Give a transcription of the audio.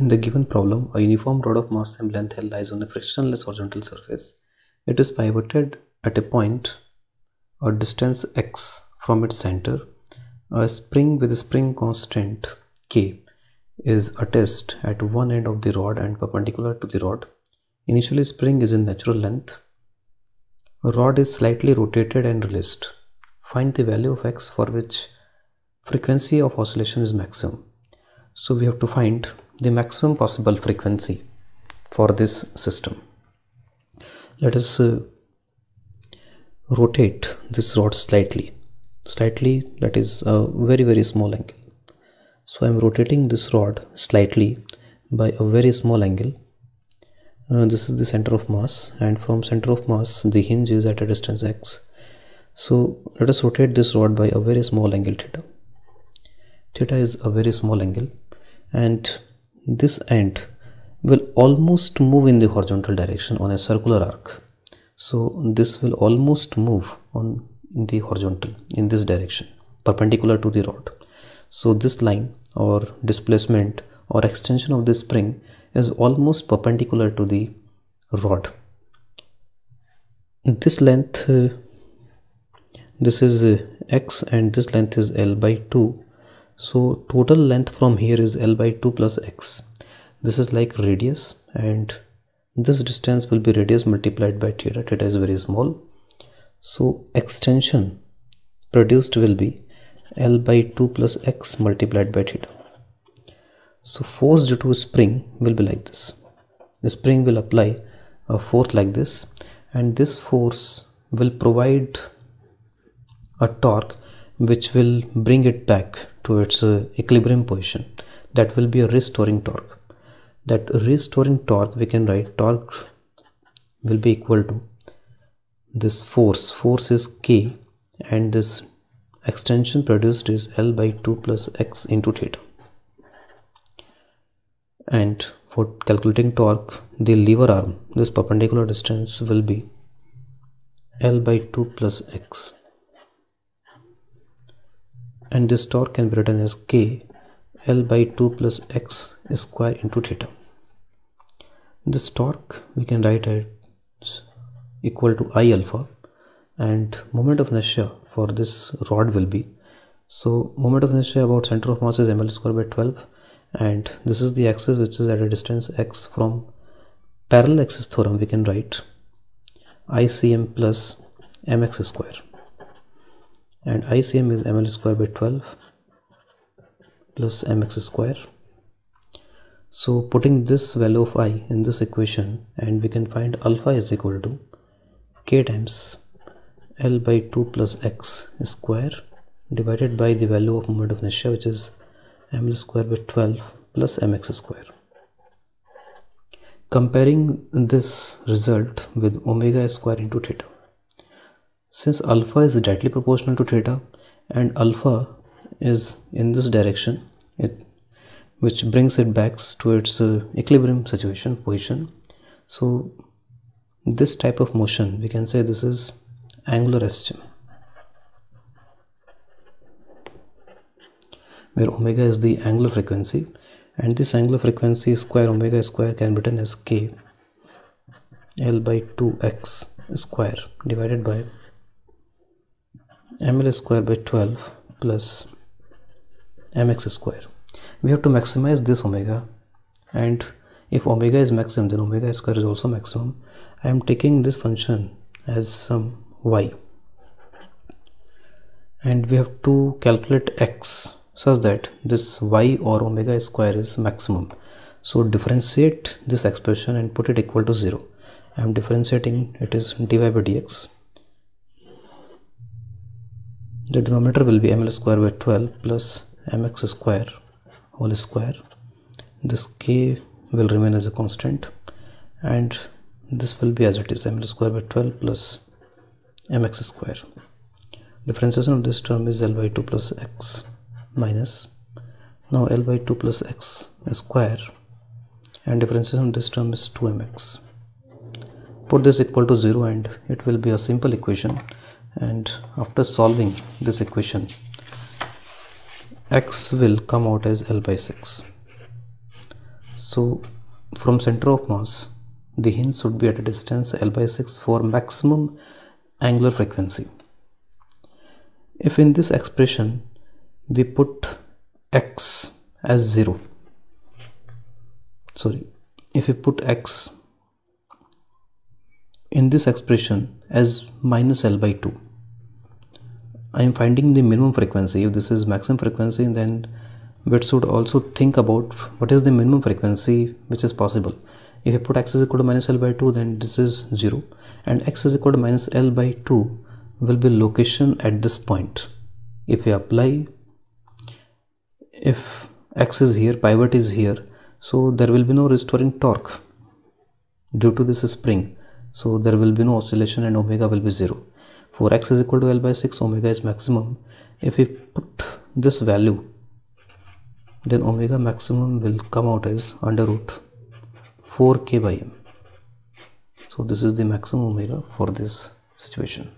In the given problem, a uniform rod of mass and length L lies on a frictionless horizontal surface. It is pivoted at a point or distance x from its center. A spring with a spring constant k is attached at one end of the rod and perpendicular to the rod. Initially spring is in natural length. Rod is slightly rotated and released. Find the value of x for which frequency of oscillation is maximum. So we have to find the maximum possible frequency for this system. Let us uh, rotate this rod slightly. Slightly that is a very very small angle. So I am rotating this rod slightly by a very small angle. Uh, this is the center of mass and from center of mass the hinge is at a distance x. So let us rotate this rod by a very small angle theta. Theta is a very small angle and this end will almost move in the horizontal direction on a circular arc. So this will almost move on the horizontal in this direction perpendicular to the rod. So this line or displacement or extension of this spring is almost perpendicular to the rod. This length uh, this is uh, x and this length is l by 2 so total length from here is L by 2 plus x. This is like radius and this distance will be radius multiplied by theta. Theta is very small. So extension produced will be L by 2 plus x multiplied by theta. So force due to spring will be like this. The spring will apply a force like this and this force will provide a torque which will bring it back to its uh, equilibrium position. That will be a restoring torque. That restoring torque we can write torque will be equal to this force. Force is k and this extension produced is l by 2 plus x into theta. And for calculating torque the lever arm this perpendicular distance will be l by 2 plus x and this torque can be written as k L by 2 plus x square into theta. This torque we can write as equal to I alpha and moment of inertia for this rod will be so moment of inertia about center of mass is ml square by 12 and this is the axis which is at a distance x from parallel axis theorem we can write ICM plus mx square and ICM is ml square by 12 plus mx square. So putting this value of i in this equation and we can find alpha is equal to k times l by 2 plus x square divided by the value of moment of inertia which is ml square by 12 plus mx square. Comparing this result with omega square into theta since alpha is directly proportional to theta and alpha is in this direction it which brings it back to its uh, equilibrium situation position. So this type of motion we can say this is angular SHM where omega is the angular frequency and this angular frequency square omega square can be written as k L by 2x square divided by ml square by 12 plus mx square. We have to maximize this omega and if omega is maximum then omega square is also maximum. I am taking this function as some y. And we have to calculate x such that this y or omega square is maximum. So differentiate this expression and put it equal to 0 i am differentiating it is dy by dx the denominator will be ml square by 12 plus mx square whole square. This k will remain as a constant and this will be as it is ml square by 12 plus mx square. Differentiation of this term is l by 2 plus x minus. Now l by 2 plus x square and differentiation of this term is 2mx put this equal to 0 and it will be a simple equation and after solving this equation x will come out as L by 6 so from center of mass the hinge should be at a distance L by 6 for maximum angular frequency. If in this expression we put x as 0 sorry if we put x in this expression as minus L by 2 I am finding the minimum frequency. If this is maximum frequency then we should also think about what is the minimum frequency which is possible. If I put x is equal to minus L by 2 then this is 0 and x is equal to minus L by 2 will be location at this point. If we apply if x is here pivot is here so there will be no restoring torque due to this spring so there will be no oscillation and omega will be 0 for x is equal to L by 6 omega is maximum. If we put this value then omega maximum will come out as under root 4k by m. So this is the maximum omega for this situation